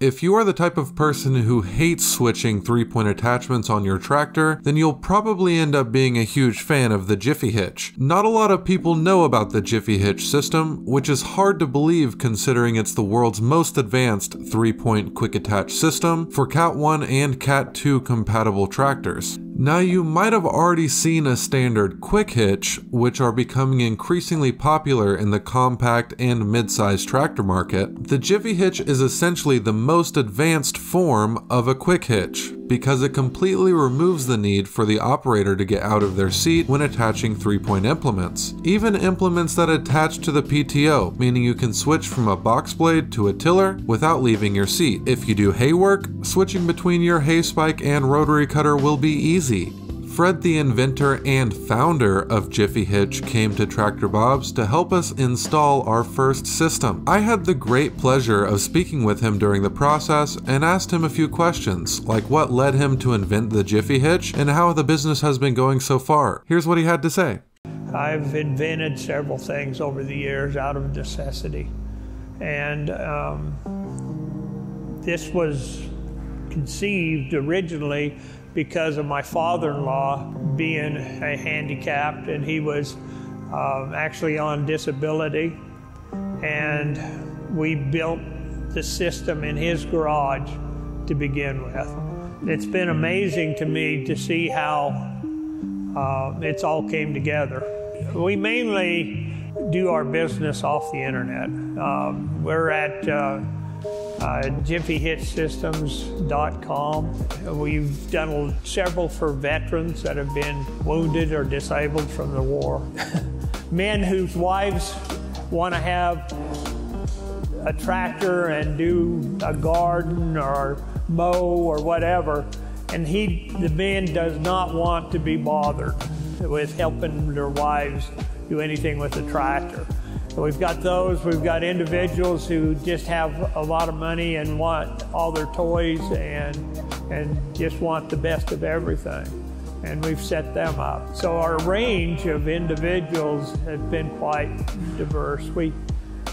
If you are the type of person who hates switching three-point attachments on your tractor, then you'll probably end up being a huge fan of the Jiffy Hitch. Not a lot of people know about the Jiffy Hitch system, which is hard to believe considering it's the world's most advanced three-point quick attach system for Cat 1 and Cat 2 compatible tractors. Now you might have already seen a standard quick hitch, which are becoming increasingly popular in the compact and mid-sized tractor market. The Jiffy Hitch is essentially the most advanced form of a quick hitch because it completely removes the need for the operator to get out of their seat when attaching three-point implements. Even implements that attach to the PTO, meaning you can switch from a box blade to a tiller without leaving your seat. If you do hay work, switching between your hay spike and rotary cutter will be easy. Fred, the inventor and founder of Jiffy Hitch, came to Tractor Bob's to help us install our first system. I had the great pleasure of speaking with him during the process and asked him a few questions, like what led him to invent the Jiffy Hitch and how the business has been going so far. Here's what he had to say. I've invented several things over the years out of necessity. And um, this was conceived originally because of my father-in-law being a handicapped and he was uh, actually on disability and we built the system in his garage to begin with. It's been amazing to me to see how uh, it's all came together. We mainly do our business off the internet. Um, we're at uh, jiffyhitchsystems.com. We've done several for veterans that have been wounded or disabled from the war. Men whose wives want to have a tractor and do a garden or mow or whatever, and he, the man does not want to be bothered with helping their wives do anything with the tractor. We've got those. We've got individuals who just have a lot of money and want all their toys and and just want the best of everything. And we've set them up. So our range of individuals has been quite diverse. We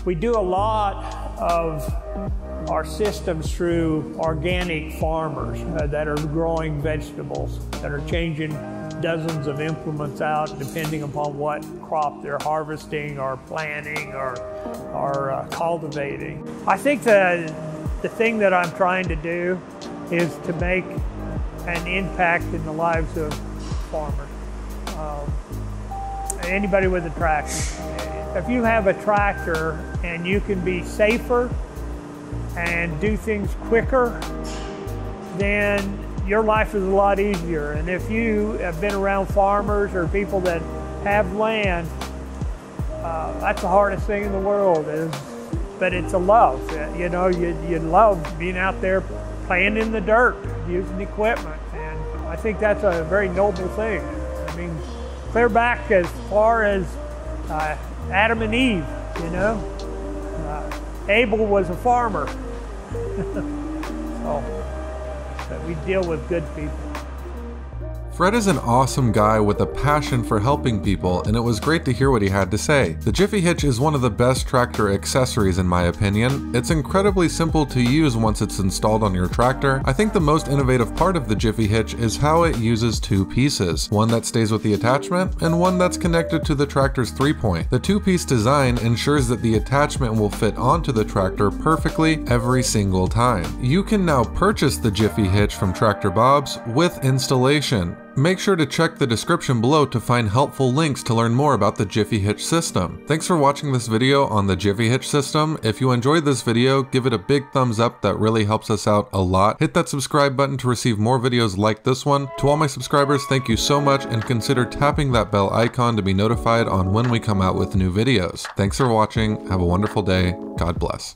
we do a lot of our systems through organic farmers uh, that are growing vegetables, that are changing dozens of implements out depending upon what crop they're harvesting or planting or, or uh, cultivating. I think the, the thing that I'm trying to do is to make an impact in the lives of farmers. Um, anybody with a tractor. If you have a tractor and you can be safer and do things quicker, then your life is a lot easier. And if you have been around farmers or people that have land, uh, that's the hardest thing in the world. Is, but it's a love. You know, you, you love being out there playing in the dirt, using equipment. And I think that's a very noble thing. I mean, clear back as far as uh, Adam and Eve, you know. Uh, Abel was a farmer. so, that we deal with good people. Fred is an awesome guy with a passion for helping people, and it was great to hear what he had to say. The Jiffy Hitch is one of the best tractor accessories in my opinion. It's incredibly simple to use once it's installed on your tractor. I think the most innovative part of the Jiffy Hitch is how it uses two pieces, one that stays with the attachment and one that's connected to the tractor's three-point. The two-piece design ensures that the attachment will fit onto the tractor perfectly every single time. You can now purchase the Jiffy Hitch from Tractor Bob's with installation. Make sure to check the description below to find helpful links to learn more about the Jiffy Hitch system. Thanks for watching this video on the Jiffy Hitch system. If you enjoyed this video, give it a big thumbs up that really helps us out a lot. Hit that subscribe button to receive more videos like this one. To all my subscribers, thank you so much and consider tapping that bell icon to be notified on when we come out with new videos. Thanks for watching, have a wonderful day, God bless.